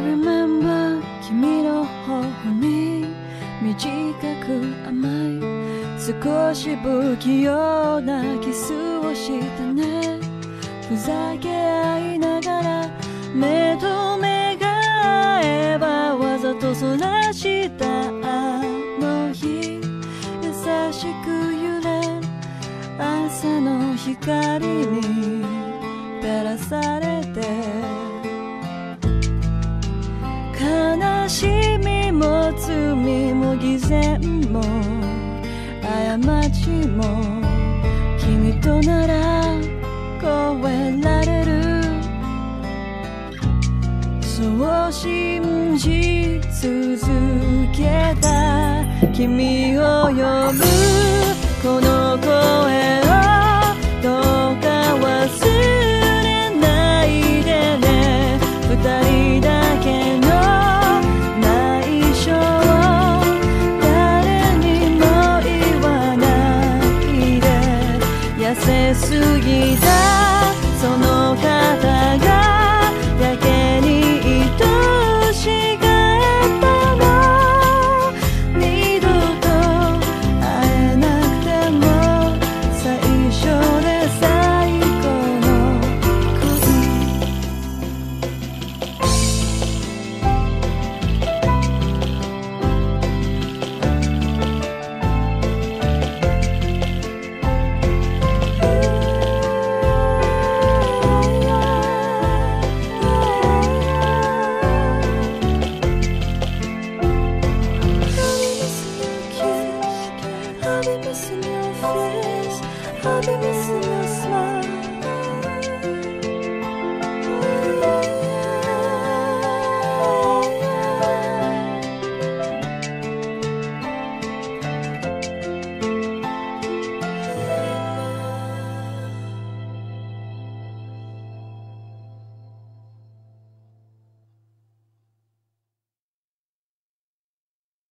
remember 君の頬に短く甘い少し不器用なキスをしたね。ふざけ合いながら目と目が合えばわざとそらしたあの日。優しく揺れ朝の光にしみも罪も偽善も過ちも君となら超えられる。そう信じ続けた君を呼ぶこの声を過ぎた。その方が